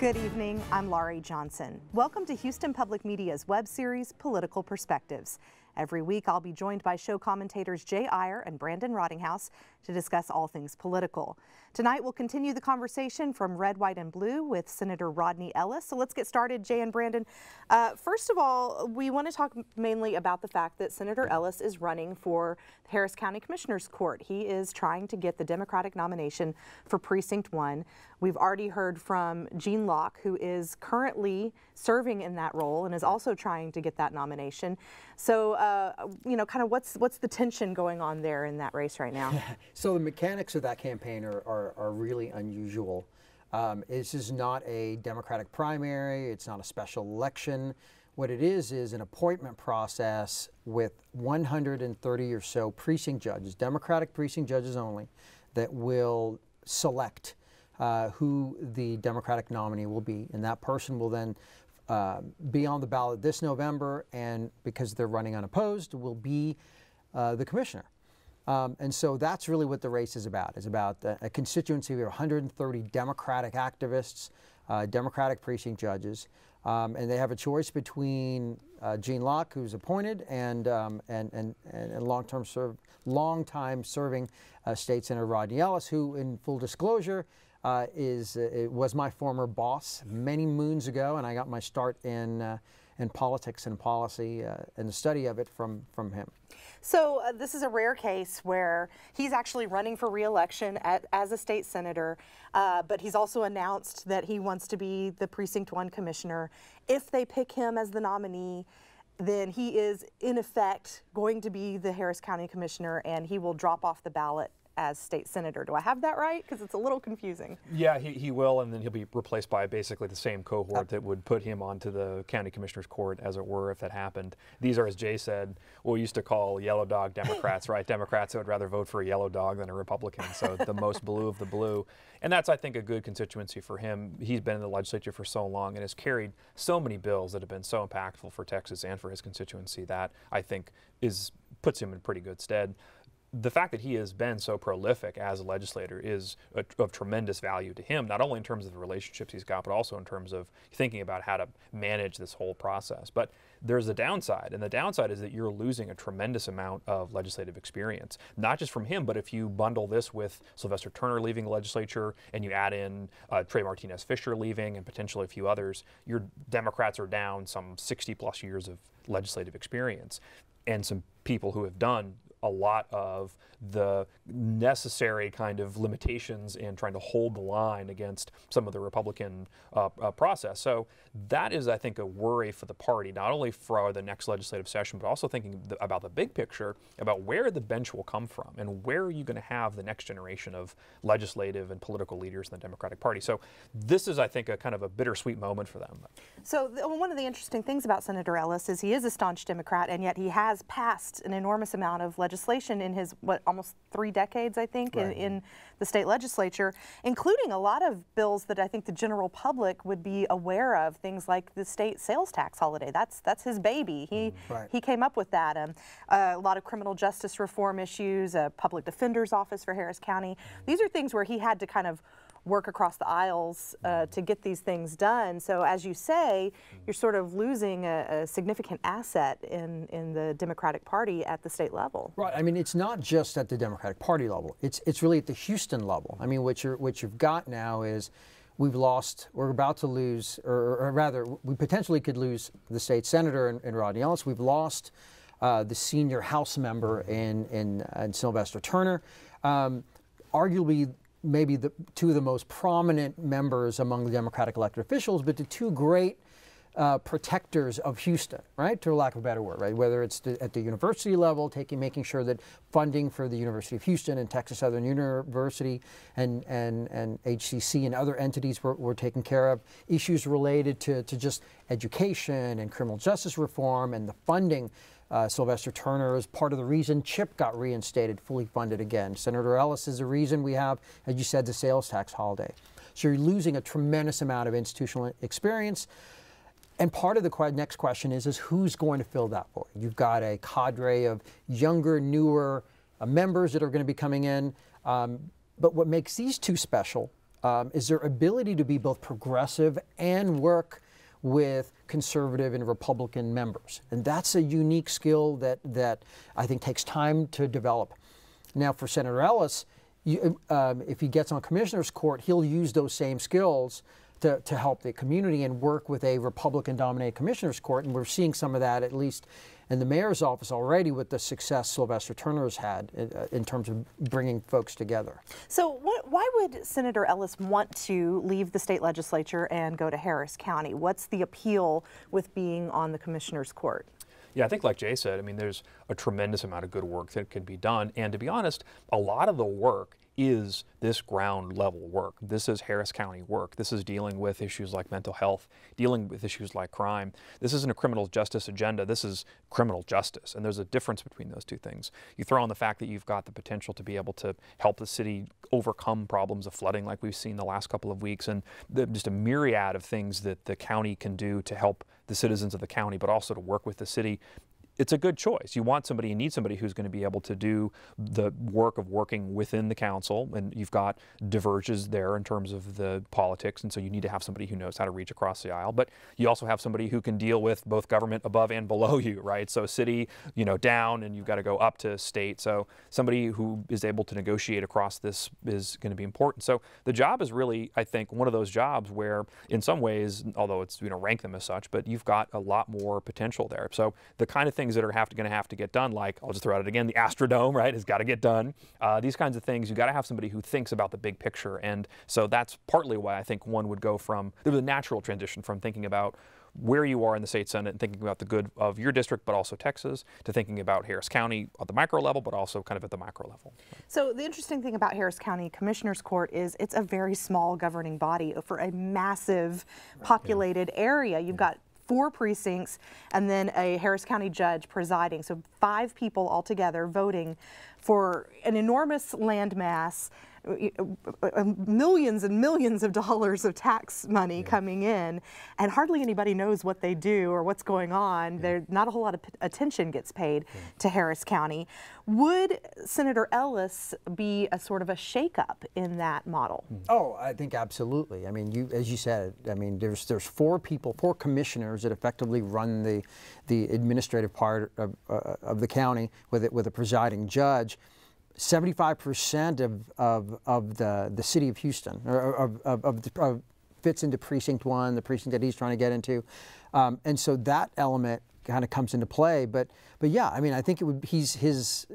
Good evening. I'm Laurie Johnson. Welcome to Houston Public Media's web series, Political Perspectives. Every week, I'll be joined by show commentators Jay Aiyer and Brandon Rottinghaus to discuss all things political. Tonight, we'll continue the conversation from Red, White, and Blue with Senator Rodney Ellis. So let's get started, Jay and Brandon. Uh, first of all, we want to talk mainly about the fact that Senator Ellis is running for Harris County Commissioner's Court. He is trying to get the Democratic nomination for Precinct 1. We've already heard from Gene Locke, who is currently serving in that role and is also trying to get that nomination. So, uh, you know, kind of what's what's the tension going on there in that race right now? so the mechanics of that campaign are, are, are really unusual. Um, this is not a Democratic primary. It's not a special election. What it is is an appointment process with 130 or so precinct judges, Democratic precinct judges only, that will select uh, who the Democratic nominee will be. And that person will then uh, be on the ballot this November, and because they're running unopposed, will be uh, the commissioner. Um, and so that's really what the race is about. It's about a constituency of 130 Democratic activists, uh, Democratic precinct judges, um, and they have a choice between uh, Gene Locke, who's appointed, and um, and and, and long-term serve, long-time serving uh, State Senator Rodney Ellis, who, in full disclosure, uh, is uh, was my former boss many moons ago, and I got my start in uh, in politics and policy uh, and the study of it from from him. So uh, this is a rare case where he's actually running for reelection as a state senator, uh, but he's also announced that he wants to be the precinct one commissioner. If they pick him as the nominee, then he is in effect going to be the Harris County commissioner, and he will drop off the ballot as state senator. Do I have that right? Because it's a little confusing. Yeah, he, he will, and then he'll be replaced by basically the same cohort that would put him onto the county commissioner's court, as it were, if that happened. These are, as Jay said, what we used to call yellow dog Democrats, right? Democrats who would rather vote for a yellow dog than a Republican, so the most blue of the blue. And that's, I think, a good constituency for him. He's been in the legislature for so long and has carried so many bills that have been so impactful for Texas and for his constituency that I think is puts him in pretty good stead the fact that he has been so prolific as a legislator is a, of tremendous value to him, not only in terms of the relationships he's got, but also in terms of thinking about how to manage this whole process. But there's a downside, and the downside is that you're losing a tremendous amount of legislative experience, not just from him, but if you bundle this with Sylvester Turner leaving the legislature and you add in uh, Trey Martinez Fischer leaving and potentially a few others, your Democrats are down some 60 plus years of legislative experience and some people who have done a lot of the necessary kind of limitations in trying to hold the line against some of the Republican uh, uh, process. So that is, I think, a worry for the party, not only for the next legislative session, but also thinking th about the big picture, about where the bench will come from and where are you going to have the next generation of legislative and political leaders in the Democratic Party. So this is, I think, a kind of a bittersweet moment for them. So one of the interesting things about Senator Ellis is he is a staunch Democrat, and yet he has passed an enormous amount of legislation in his, what, almost three decades, I think, right. in, in, the state legislature, including a lot of bills that I think the general public would be aware of, things like the state sales tax holiday. That's that's his baby. He mm, right. he came up with that. Um, uh, a lot of criminal justice reform issues, a public defender's office for Harris County. These are things where he had to kind of work across the aisles uh, to get these things done. So as you say, you're sort of losing a, a, significant asset in, in the Democratic Party at the state level. Right. I mean, it's not just at the Democratic Party level. It's it's really at the Houston level. I mean, what you're what you've got now is we've lost, we're about to lose, or, or rather, we potentially could lose the state senator in, in Rodney Ellis. We've lost uh, the senior House member in in, in Sylvester Turner. Um, arguably maybe the two of the most prominent members among the Democratic elected officials, but the two great uh, protectors of Houston, right? To lack of a better word, right? Whether it's the, at the university level, taking making sure that funding for the University of Houston and Texas Southern University and and and HCC and other entities were, were taken care of. Issues related to to just education and criminal justice reform and the funding uh, Sylvester Turner is part of the reason CHIP got reinstated, fully funded again. Senator Ellis is the reason we have, as you said, the sales tax holiday. So you're losing a tremendous amount of institutional experience. And part of the next question is, is who's going to fill that void? You've got a cadre of younger, newer uh, members that are going to be coming in. Um, but what makes these two special um, is their ability to be both progressive and work with conservative and Republican members. And that's a unique skill that, that I think takes time to develop. Now, for Senator Ellis, you, um, if he gets on commissioner's court, he'll use those same skills to, to help the community and work with a Republican dominated commissioner's court. And we're seeing some of that, at least in the mayor's office already, with the success Sylvester Turner has had in, uh, in terms of bringing folks together. So, what, why would Senator Ellis want to leave the state legislature and go to Harris County? What's the appeal with being on the commissioner's court? Yeah, I think like Jay said, I mean, there's a tremendous amount of good work that can be done. And to be honest, a lot of the work is this ground level work. This is Harris County work. This is dealing with issues like mental health, dealing with issues like crime. This isn't a criminal justice agenda. This is criminal justice. And there's a difference between those two things. You throw in the fact that you've got the potential to be able to help the city overcome problems of flooding like we've seen the last couple of weeks and the, just a myriad of things that the county can do to help the citizens of the county, but also to work with the city it's a good choice. You want somebody, you need somebody who's going to be able to do the work of working within the council, and you've got diverges there in terms of the politics, and so you need to have somebody who knows how to reach across the aisle. But you also have somebody who can deal with both government above and below you, right? So city, you know, down, and you've got to go up to state. So somebody who is able to negotiate across this is going to be important. So the job is really, I think, one of those jobs where, in some ways, although it's you know rank them as such, but you've got a lot more potential there. So the kind of things things that are have to, going to have to get done, like I'll just throw out it again, the Astrodome, right, has got to get done. Uh, these kinds of things, you got to have somebody who thinks about the big picture, and so that's partly why I think one would go from there was a natural transition from thinking about where you are in the state senate and thinking about the good of your district, but also Texas, to thinking about Harris County at the micro level, but also kind of at the macro level. So the interesting thing about Harris County Commissioners Court is it's a very small governing body for a massive populated yeah. area. You've got four precincts, and then a Harris County judge presiding. So five people altogether voting for an enormous landmass millions and millions of dollars of tax money yeah. coming in, and hardly anybody knows what they do or what's going on. Yeah. There, not a whole lot of attention gets paid yeah. to Harris County. Would Senator Ellis be a sort of a shakeup in that model? Hmm. Oh, I think absolutely. I mean, you, as you said, I mean, there's there's four people, four commissioners that effectively run the the administrative part of, uh, of the county with it with a presiding judge. 75% of, of, of the, the city of Houston, or of, of, of, of, fits into precinct one, the precinct that he's trying to get into. Um, and so that element kind of comes into play. But, but yeah, I mean, I think it would, he's his,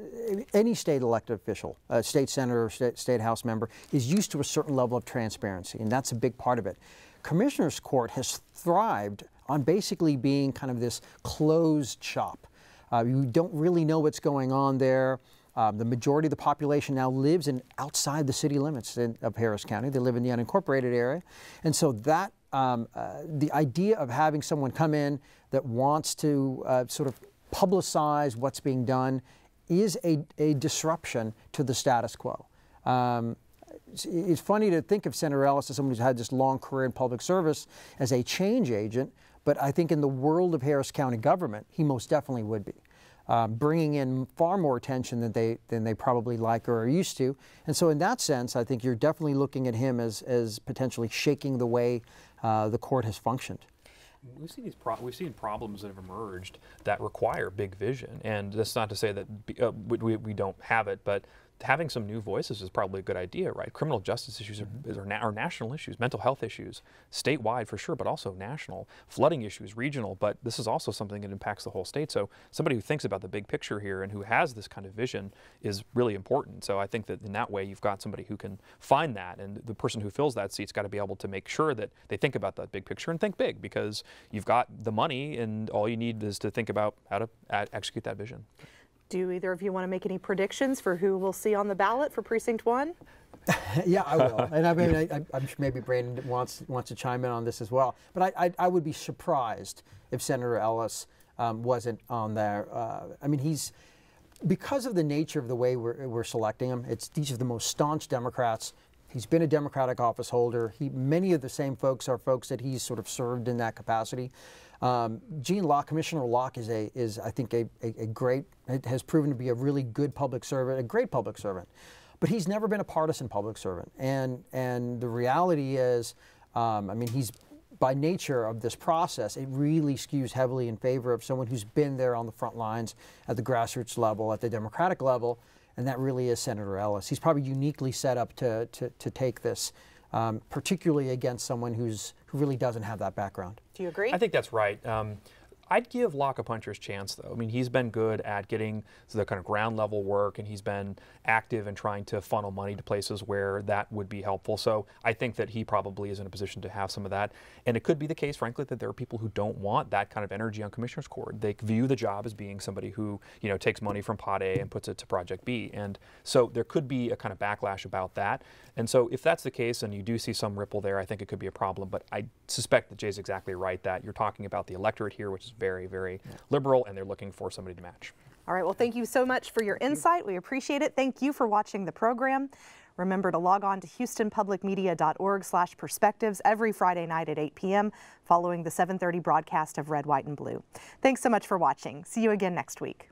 any state elected official, a state senator or state, state house member, is used to a certain level of transparency, and that's a big part of it. Commissioner's Court has thrived on basically being kind of this closed shop. Uh, you don't really know what's going on there. Um, the majority of the population now lives in outside the city limits in, of Harris County. They live in the unincorporated area, and so that um, uh, the idea of having someone come in that wants to uh, sort of publicize what's being done is a, a disruption to the status quo. Um, it's, funny to think of Senator Ellis as someone who's had this long career in public service as a change agent, but I think in the world of Harris County government, he most definitely would be uh, bringing in far more attention than they than they probably like or are used to. And so, in that sense, I think you're definitely looking at him as as potentially shaking the way uh, the court has functioned. We've seen these pro- we've seen problems that have emerged that require big vision, and that's not to say that uh, we, we don't have it, but having some new voices is probably a good idea, right? Criminal justice issues are, mm-hmm. are, na- are, national issues, mental health issues, statewide for sure, but also national. Flooding issues, regional, but this is also something that impacts the whole state. So somebody who thinks about the big picture here and who has this kind of vision is really important. So I think that in that way, you've got somebody who can find that, and the person who fills that seat's got to be able to make sure that they think about that big picture and think big because you've got the money, and all you need is to think about how to execute that vision. Do either of you want to make any predictions for who we'll see on the ballot for precinct one? yeah, I will. and I mean, I, am sure maybe Brandon wants wants to chime in on this as well. But I, I, I would be surprised if Senator Ellis um, wasn't on there. Uh, I mean, he's because of the nature of the way we're, we're selecting him. It's these are the most staunch Democrats. He's been a Democratic office holder. He, many of the same folks are folks that he's sort of served in that capacity. Um, Gene Locke, Commissioner Locke, is a is I think a, a, a, great has proven to be a really good public servant, a great public servant. but he's never been a partisan public servant. And, and the reality is, um, I mean, he's by nature of this process, it really skews heavily in favor of someone who's been there on the front lines at the grassroots level, at the Democratic level, and that really is Senator Ellis. He's probably uniquely set up to, to, to take this, um, particularly against someone who's, who really doesn't have that background. Do you agree? I think that's right. Um, I'd give Puncher's chance, though. I mean, he's been good at getting the kind of ground level work, and he's been active in trying to funnel money to places where that would be helpful. So I think that he probably is in a position to have some of that. And it could be the case, frankly, that there are people who don't want that kind of energy on Commissioner's Court. They view the job as being somebody who, you know, takes money from Pot A and puts it to Project B. And so there could be a kind of backlash about that. And so if that's the case and you do see some ripple there, I think it could be a problem. But I suspect that Jay's exactly right that you're talking about the electorate here, which is very, very liberal, and they're looking for somebody to match. All right, well, thank you so much for your insight. We appreciate it. Thank you for watching the program. Remember to log on to houstonpublicmedia.org slash perspectives every Friday night at 8 p.m. following the 730 broadcast of Red, White, and Blue. Thanks so much for watching. See you again next week.